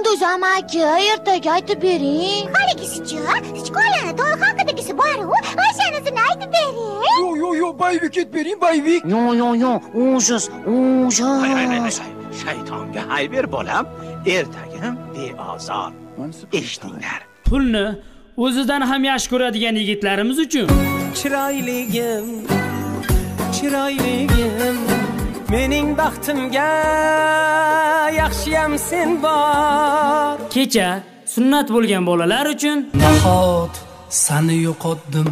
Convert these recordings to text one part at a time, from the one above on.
qunduz amaki ertaga aytib bering haligisichi shkolani to'y haqidagisi boru o'shanisini aytib bering yo'q yo'q yo'q boyvik aytib bering boyvik yo'q yo'q yo'q ужас hay hay hay ужас hay. shaytonga hay ber bolam. Ertagim beozor eshitinglar pulni o'zidan ham yaxshi ko'radigan yigitlarimiz uchun. Chiroyligim chiroyligim mening baxtimga yaxshiyam sen bor. Kecha sunnat bo'lgan bolalar uchun nahot sani yo'qotdim?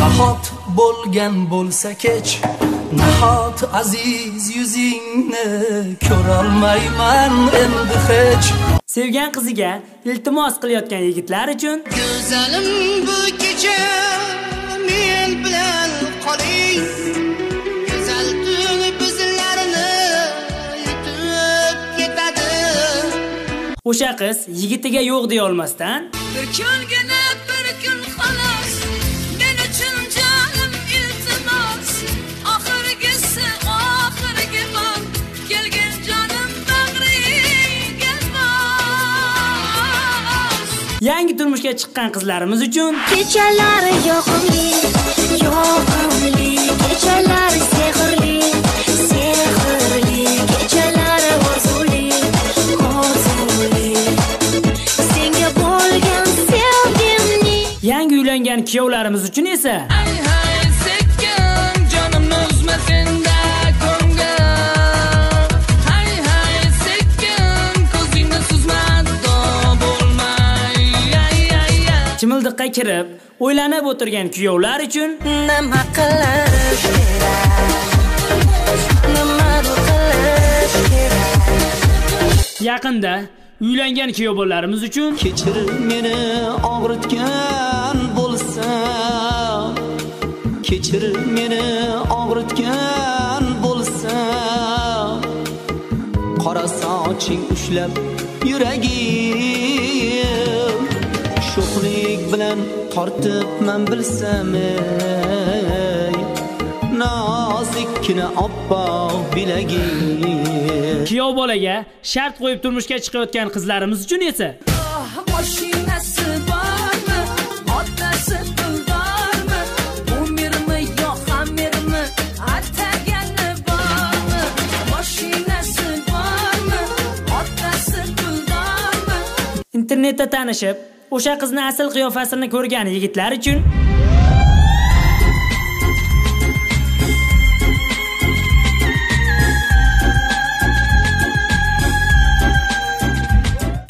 Nahot bo'lgan bo'lsa kech? Nahot aziz yuzingni ko'rolmayman endi hech. Sevgan qiziga iltimos qilayotgan yigitlar uchun go'zalim bu kecha men bilan qoling o'sha qiz yigitiga yo'q deya olmasdan. Bir kungina bir kun xolos men uchun jonim iltimos. Oxirgisi oxirgi man kelgan jonim bag'ringga mos yangi turmushga chiqqan qizlarimiz uchun kechalari yoqimli yoqimli kechalari sehrli kuyovlarimiz uchun esa hay jonimni uzma senda ko'ngil hay hay ko'zingni suzma bo'lmay ay ay ay chimildiqqa kirib o'ylanib o'tirgan kuyovlar uchun nima qilish kerak? Nima qilish kerak? yaqinda uylangan kuyovlarimiz uchun kechir meni og'ritgan kechir meni og'ritgan bo'lsam qora soching ushlab yuragim. Sho'xlik bilan tortibman bilsam ey nozikkina oppoq bilaging kuyov bolaga shart qo'yib turmushga chiqayotgan qizlarimiz uchun esa internetda tanishib o'sha qizni asl qiyofasini ko'rgan yigitlar uchun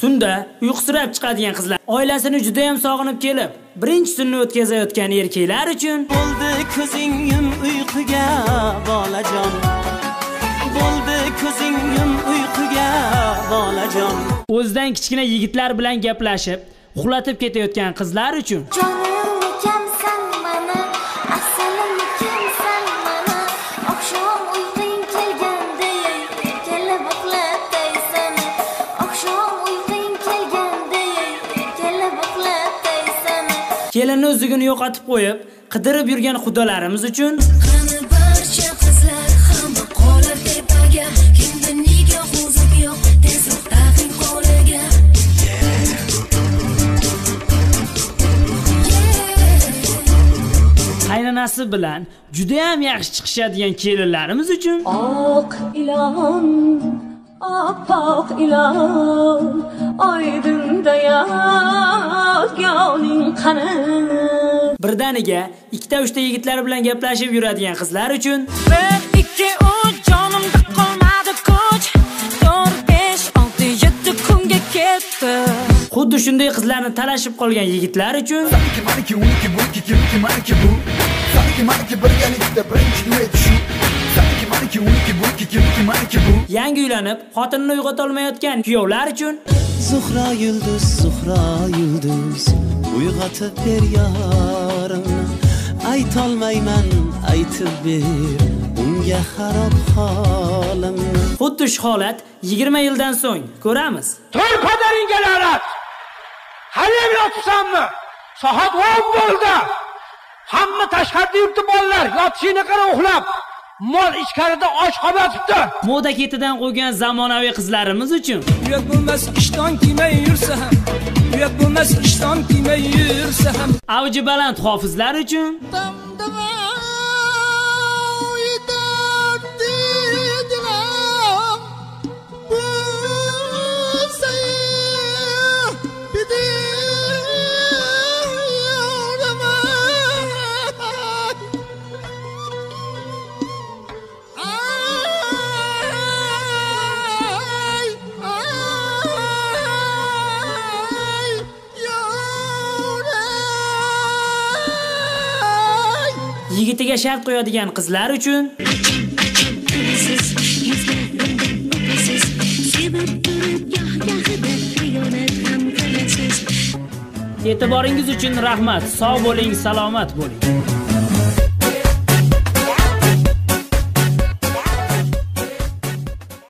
tunda uyqusirab chiqadigan qizlar oilasini juda ham sog'inib kelib birinchi tunni o'tkazayotgan erkaklar uchun bo'ldi ko'zing yum uyquga bolajon. O'zidan kichkina yigitlar bilan gaplashib uxlatib ketayotgan qizlar uchun. Kelinni uzugini yo'qotib qo'yib qidirib yurgan xudolarimiz uchun qaynonasi bilan judayam yaxshi chiqishadigan kelinlarimiz uchun. Oq ilon oppoq ilon oydinda yozgoning qani? Birdaniga ikkita uchta yigitlar bilan gaplashib yuradigan qizlar uchun. Bir ikki uch jonimda qolmadi kuch. To'rt besh olti yetti kunga ketdi. Xuddi shunday qizlarni talashib qolgan yigitlar uchun saniki maniki birgalikda birinchi duet shu saniki maniki uniki buniki kimniki maniki bu yangi uylanib xotinini uyg'otolmayotgan kuyovlar uchun zuhro yulduz zuhro yulduz uyg'otib ber yorimni aytolmayman aytib ber unga xarob holimni xuddi shu holat 20 yildan so'ng ko'ramiz to'y padaringga la'nat haliyam yotibsanmi soat o'n bo'ldi hamma tashqarida yuribdi bolalar. Yotishingni qara uxlab. Mol ichkarida och qolib yotibdi. Moda ketidan qo'ygan zamonaviy qizlarimiz uchun. Uyat bo'lmas ishton kiymay yursa ham. Uyat bo'lmas ishton kiymay yursa ham. Avji baland hofizlar uchun yigitiga shart qo'yadigan qizlar uchun e'tiboringiz uchun rahmat. Sog' bo'ling salomat bo'ling.